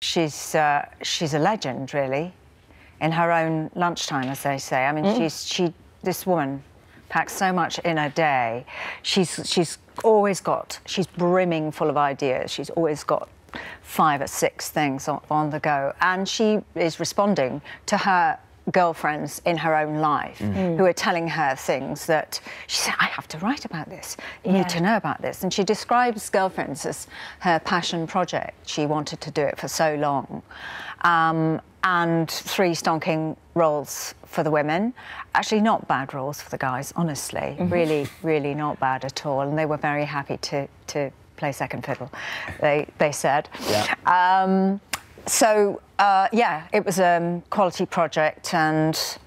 she's uh, she's a legend, really, in her own lunchtime, as they say. I mean, mm. she's she this woman packs so much in a day. She's she's always got she's brimming full of ideas. She's always got five or six things on, on the go, and she is responding to her girlfriends in her own life mm. who are telling her things that she said, I have to write about this. You yeah. need to know about this. And she describes girlfriends as her passion project. She wanted to do it for so long. Um, and three stonking roles for the women. Actually, not bad roles for the guys, honestly. Mm -hmm. Really, really not bad at all. And they were very happy to, to play second fiddle, they, they said. Yeah. Um, so uh, yeah, it was a um, quality project and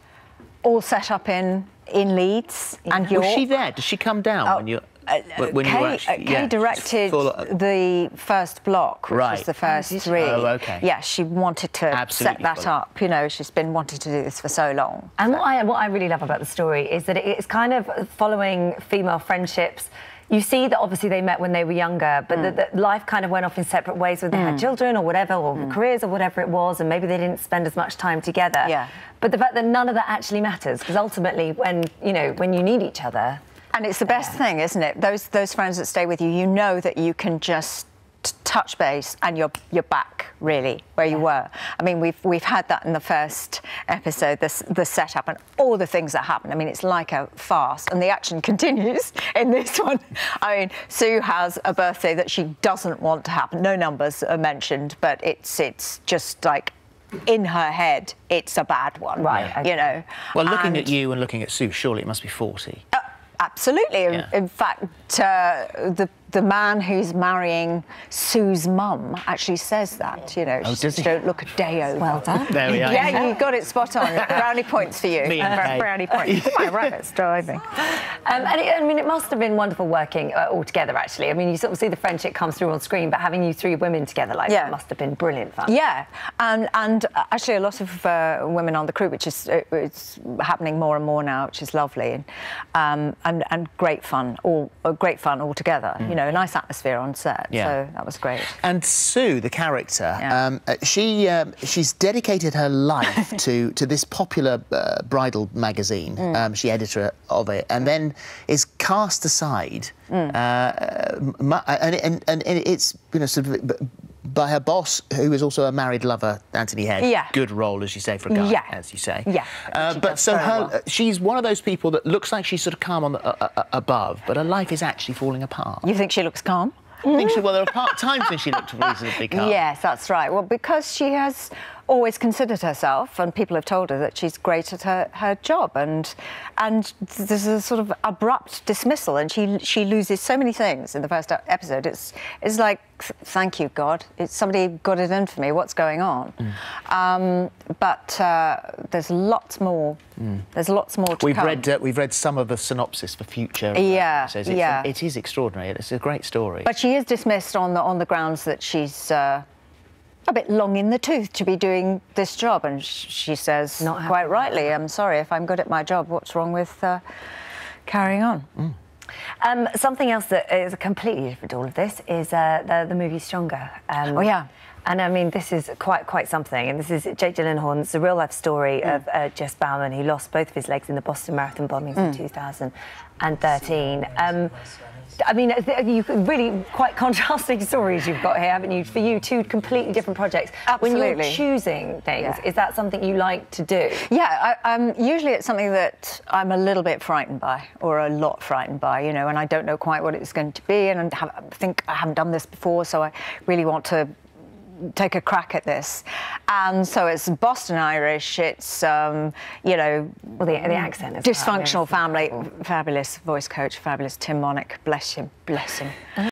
all set up in in Leeds yeah. and York. Was she there? Did she come down oh, when you? Uh, when Kay, you actually, uh, yeah, directed the first block, which right. was the first oh, three. Oh, okay. Yeah, she wanted to Absolutely set that up. You know, she's been wanting to do this for so long. And so. what I what I really love about the story is that it's kind of following female friendships you see that obviously they met when they were younger, but mm. that, life kind of went off in separate ways when they mm. had children or whatever, or mm. careers or whatever it was, and maybe they didn't spend as much time together. Yeah. But the fact that none of that actually matters, because ultimately, when you know, when you need each other, and it's the best thing, isn't it? Those those friends that stay with you, you know that you can just touch base and you're you're back really where you were. I mean, we've we've had that in the first episode, the the setup and all the things that happen. I mean, it's like a farce, and the action continues in this one. I mean, Sue has a birthday that she doesn't want to happen. No numbers are mentioned, but it's it's just like in her head, it's a bad one, right? You know. Well, looking and, at you and looking at Sue, surely it must be forty. Uh, absolutely. Yeah. In, in, fact, uh, the the man who's marrying Sue's mum actually says that. You know, oh, does he? don't look a day over. Well done. There we are. Yeah, you got it spot on. brownie points for you. Me and brownie points. My rabbit's driving. Um, and it, I mean, it must have been wonderful working uh, all together. Actually, I mean, you sort of see the friendship comes through on screen, but having you three women together like yeah. that must have been brilliant fun. Yeah, and and actually a lot of uh, women on the crew, which is uh, it's happening more and more now, which is lovely and um, and, and great fun, all uh, great fun all together. Mm. You know, a nice atmosphere on set. Yeah. So that was great. And Sue, the character, yeah. um, uh, she um, she's dedicated her life to to this popular uh, bridal magazine. Mm. Um, she editor of it, and then is cast aside. Mm. Uh, and, and, and it's you know sort of by her boss, who is also a married lover, Anthony Head. Yeah. Good role, as you say, for a guy, yeah. as you say. Yeah. Uh, but so her, well. she's one of those people that looks like she's sort of calm on the, uh, uh, above, but her life is actually falling apart. You think she looks calm? I think she, well, there are part times when she looked reasonably calm. Yes, that's right. Well, because she has always considered herself, and people have told her that she's great at her, her job, and and there's a sort of abrupt dismissal, and she she loses so many things in the first episode. It's it's like thank you God, it's somebody got it in for me. What's going on? Mm. Um, but uh, there's lots more. Mm. There's lots more to we've come. read uh, we've read some of the synopsis for future. Uh, yeah, yeah. It is extraordinary. It's a great story. But she is dismissed on the on the grounds that she's uh, a bit long in the tooth to be doing this job. And she says, Not quite rightly, I'm sorry, if I'm good at my job, what's wrong with uh, carrying on? Mm. Um, something else that is completely different to all of this is uh, the, the movie Stronger. Um, oh, yeah. And I mean, this is quite quite something. And this is Jake Gyllenhaal. It's a real life story mm. of uh, Jeff Bauman, who lost both of his legs in the Boston Marathon bombings mm. in 2013. Um, I mean, you really quite contrasting stories you've got here, haven't you? For you, two completely different projects. Absolutely. When you're choosing things, yeah. is that something you like to do? Yeah, I, um, usually it's something that I'm a little bit frightened by, or a lot frightened by, you know, and I don't know quite what it's going to be, and I think I haven't done this before, so I really want to take a crack at this. And so it's Boston Irish, it's, um, you know... Well, the, the accent is Dysfunctional family, fabulous voice coach, fabulous Tim Monich, bless him, bless him.